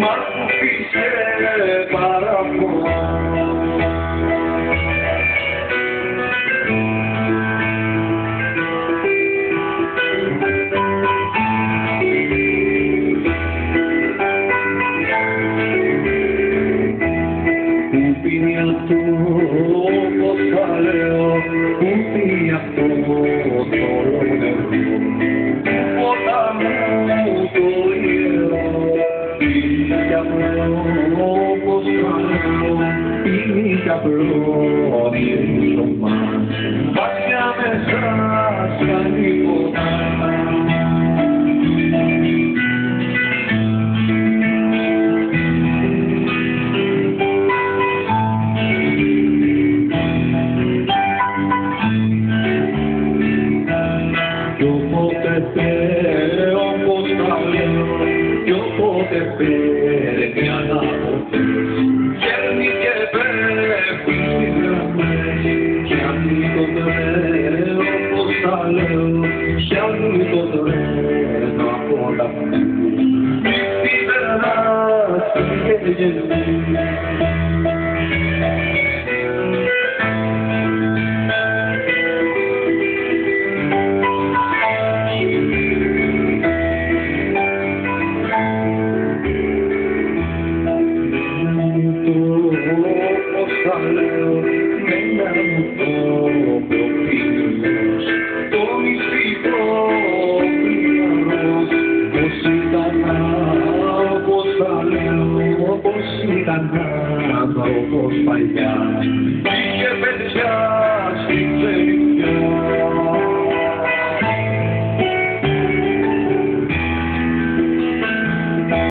Μα που πήσε παρά piña tuvo, postaleo, un piña tuvo, solo un error. Botamos todo hielo, piña tuvo, postaleo, piña tuvo, bien son más. Yo pote pere o potale, yo pote pere che alla pote. Cerni che pere, quindi me, che anni con me o potale, che anni con me no a pola. Mi verrà, che Santa, so close by God. Be a